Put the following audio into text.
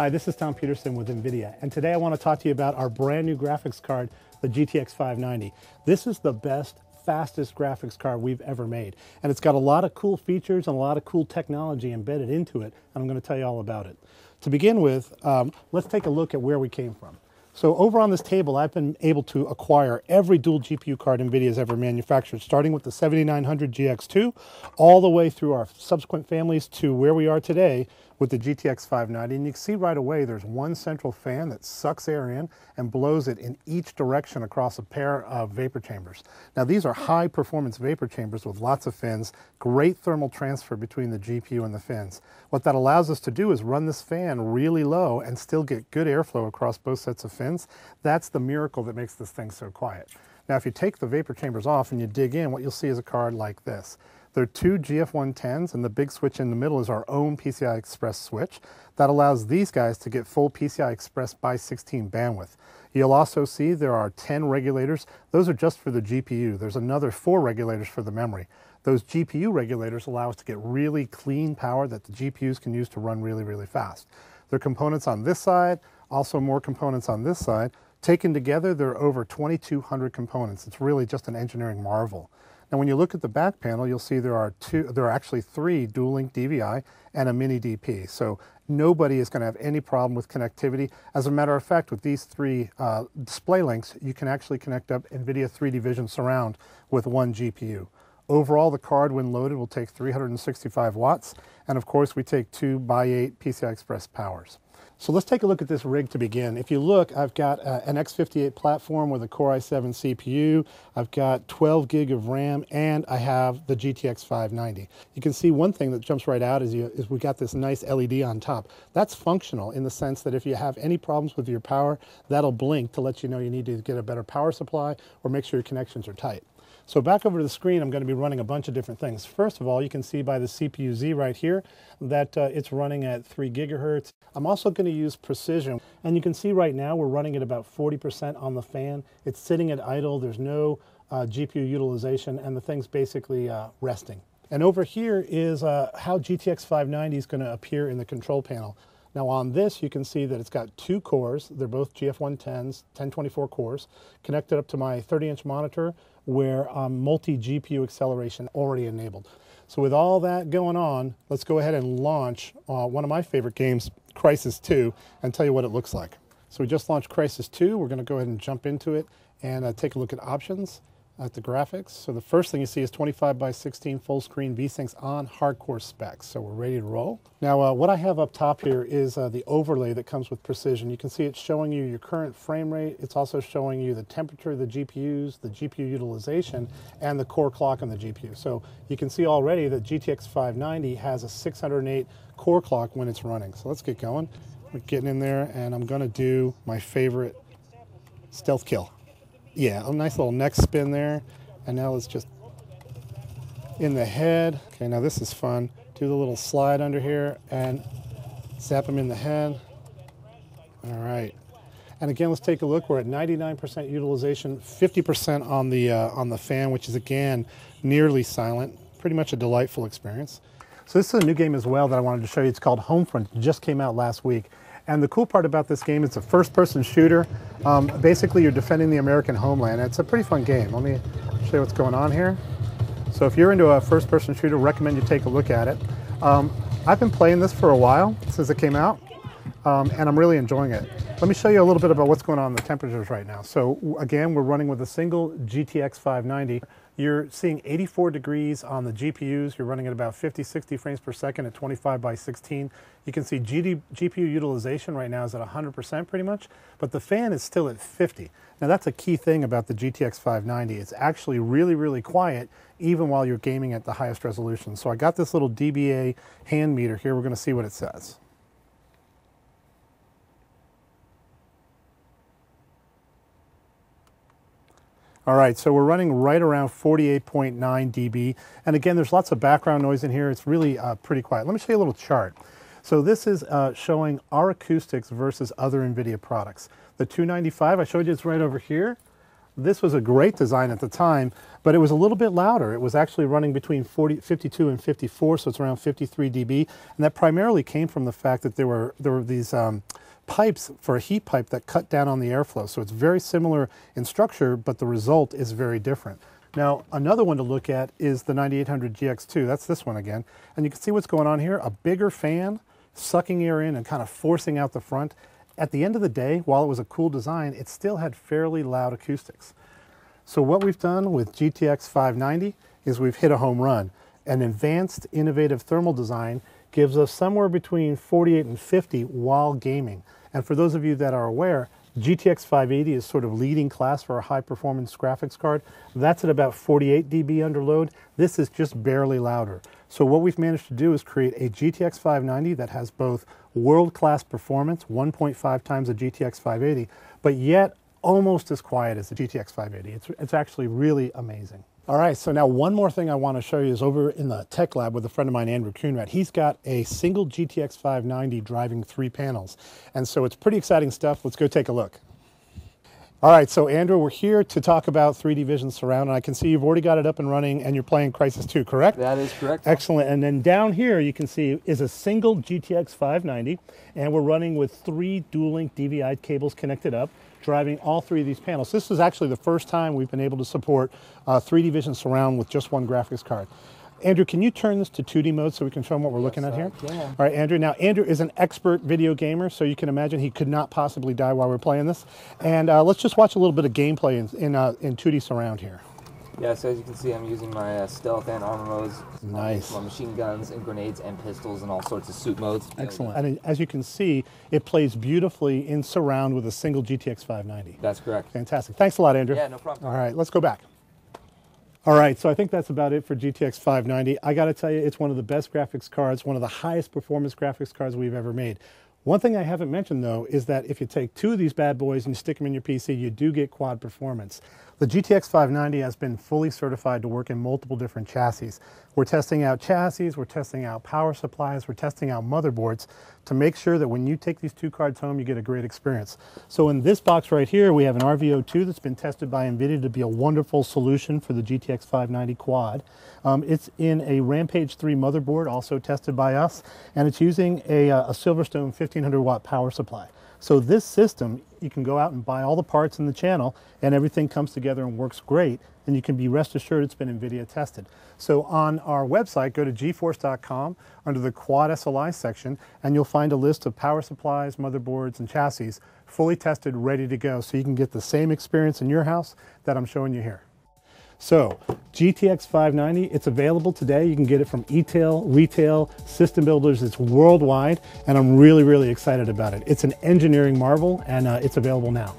Hi, this is Tom Petersen with NVIDIA, and today I want to talk to you about our brand new graphics card, the GTX 590. This is the best, fastest graphics card we've ever made, and it's got a lot of cool features and a lot of cool technology embedded into it, and I'm going to tell you all about it. To begin with, um, let's take a look at where we came from. So over on this table, I've been able to acquire every dual GPU card NVIDIA's ever manufactured, starting with the 7900 GX2, all the way through our subsequent families to where we are today with the GTX 590. And you can see right away there's one central fan that sucks air in and blows it in each direction across a pair of vapor chambers. Now these are high performance vapor chambers with lots of fins, great thermal transfer between the GPU and the fins. What that allows us to do is run this fan really low and still get good airflow across both sets of fins. That's the miracle that makes this thing so quiet. Now if you take the vapor chambers off and you dig in, what you'll see is a card like this. There are two GF110s, and the big switch in the middle is our own PCI Express switch. That allows these guys to get full PCI Express by 16 bandwidth. You'll also see there are 10 regulators. Those are just for the GPU. There's another four regulators for the memory. Those GPU regulators allow us to get really clean power that the GPUs can use to run really, really fast. There are components on this side, also more components on this side. Taken together, there are over 2,200 components. It's really just an engineering marvel. Now when you look at the back panel, you'll see there are two, there are actually three dual link DVI and a mini DP. So nobody is going to have any problem with connectivity. As a matter of fact, with these three uh, display links, you can actually connect up NVIDIA 3D Vision Surround with one GPU. Overall, the card, when loaded, will take 365 watts, and of course, we take two by 8 PCI Express powers. So let's take a look at this rig to begin. If you look, I've got uh, an X58 platform with a Core i7 CPU. I've got 12 gig of RAM, and I have the GTX 590. You can see one thing that jumps right out is, you, is we got this nice LED on top. That's functional in the sense that if you have any problems with your power, that'll blink to let you know you need to get a better power supply or make sure your connections are tight. So back over to the screen, I'm going to be running a bunch of different things. First of all, you can see by the CPU-Z right here that uh, it's running at 3 gigahertz. I'm also going to use precision, and you can see right now we're running at about 40% on the fan. It's sitting at idle. There's no uh, GPU utilization, and the thing's basically uh, resting. And over here is uh, how GTX 590 is going to appear in the control panel. Now on this, you can see that it's got two cores. They're both GF110s, 1024 cores, connected up to my 30-inch monitor where um, multi-GPU acceleration already enabled. So with all that going on, let's go ahead and launch uh, one of my favorite games, Crysis 2, and tell you what it looks like. So we just launched Crysis 2. We're going to go ahead and jump into it and uh, take a look at options at the graphics. So the first thing you see is 25 by 16 full screen VSyncs on hardcore specs. So we're ready to roll. Now uh, what I have up top here is uh, the overlay that comes with Precision. You can see it's showing you your current frame rate. It's also showing you the temperature of the GPUs, the GPU utilization, and the core clock on the GPU. So you can see already that GTX 590 has a 608 core clock when it's running. So let's get going. We're getting in there and I'm gonna do my favorite stealth kill yeah, a nice little neck spin there. And now it's just in the head. Okay, now this is fun. Do the little slide under here and zap him in the head. All right. And again, let's take a look. We're at 99% utilization, 50% on the uh, on the fan, which is again nearly silent. Pretty much a delightful experience. So this is a new game as well that I wanted to show you. It's called Homefront. It just came out last week. And the cool part about this game, it's a first-person shooter. Um, basically, you're defending the American homeland. It's a pretty fun game. Let me show you what's going on here. So if you're into a first-person shooter, recommend you take a look at it. Um, I've been playing this for a while, since it came out, um, and I'm really enjoying it. Let me show you a little bit about what's going on in the temperatures right now. So again, we're running with a single GTX 590. You're seeing 84 degrees on the GPUs. You're running at about 50, 60 frames per second at 25 by 16. You can see GD, GPU utilization right now is at 100% pretty much, but the fan is still at 50. Now that's a key thing about the GTX 590. It's actually really, really quiet even while you're gaming at the highest resolution. So I got this little DBA hand meter here. We're going to see what it says. All right, so we're running right around 48.9 dB. And again, there's lots of background noise in here. It's really uh, pretty quiet. Let me show you a little chart. So this is uh, showing our acoustics versus other NVIDIA products. The 295, I showed you it's right over here. This was a great design at the time, but it was a little bit louder. It was actually running between 40, 52 and 54, so it's around 53 dB. And that primarily came from the fact that there were, there were these um, pipes for a heat pipe that cut down on the airflow. So it's very similar in structure, but the result is very different. Now, another one to look at is the 9800 GX2. That's this one again. And you can see what's going on here. A bigger fan sucking air in and kind of forcing out the front. At the end of the day, while it was a cool design, it still had fairly loud acoustics. So what we've done with GTX 590 is we've hit a home run. An advanced, innovative thermal design gives us somewhere between 48 and 50 while gaming. And for those of you that are aware, GTX 580 is sort of leading class for a high performance graphics card. That's at about 48 dB under load. This is just barely louder. So what we've managed to do is create a GTX 590 that has both world-class performance, 1.5 times a GTX 580, but yet almost as quiet as the GTX 580. It's, it's actually really amazing. All right, so now one more thing I want to show you is over in the tech lab with a friend of mine, Andrew Coonrad. He's got a single GTX 590 driving three panels. And so it's pretty exciting stuff. Let's go take a look. All right, so Andrew, we're here to talk about 3D Vision Surround, and I can see you've already got it up and running, and you're playing Crysis 2, correct? That is correct. Excellent. And then down here, you can see is a single GTX 590, and we're running with three dual-link DVI cables connected up driving all three of these panels. This is actually the first time we've been able to support uh, 3D Vision Surround with just one graphics card. Andrew, can you turn this to 2D mode so we can show them what we're yes, looking at here? Yeah. All right, Andrew. Now, Andrew is an expert video gamer, so you can imagine he could not possibly die while we're playing this. And uh, let's just watch a little bit of gameplay in, in, uh, in 2D surround here. Yeah, so as you can see, I'm using my uh, stealth and armor modes. Nice. My machine guns and grenades and pistols and all sorts of suit modes. Excellent. And as you can see, it plays beautifully in surround with a single GTX 590. That's correct. Fantastic. Thanks a lot, Andrew. Yeah, no problem. All right, let's go back. All right, so I think that's about it for GTX 590. I got to tell you, it's one of the best graphics cards, one of the highest performance graphics cards we've ever made. One thing I haven't mentioned though is that if you take two of these bad boys and you stick them in your PC, you do get quad performance. The GTX 590 has been fully certified to work in multiple different chassis. We're testing out chassis, we're testing out power supplies, we're testing out motherboards to make sure that when you take these two cards home, you get a great experience. So in this box right here, we have an RV02 that's been tested by NVIDIA to be a wonderful solution for the GTX 590 quad. Um, it's in a Rampage 3 motherboard, also tested by us, and it's using a, uh, a Silverstone 1500 watt power supply. So this system, you can go out and buy all the parts in the channel and everything comes together and works great. And you can be rest assured it's been NVIDIA tested. So on our website, go to geforce.com under the Quad SLI section and you'll find a list of power supplies, motherboards, and chassis fully tested, ready to go. So you can get the same experience in your house that I'm showing you here. So GTX 590, it's available today. You can get it from e-tail, retail, system builders. It's worldwide, and I'm really, really excited about it. It's an engineering marvel, and uh, it's available now.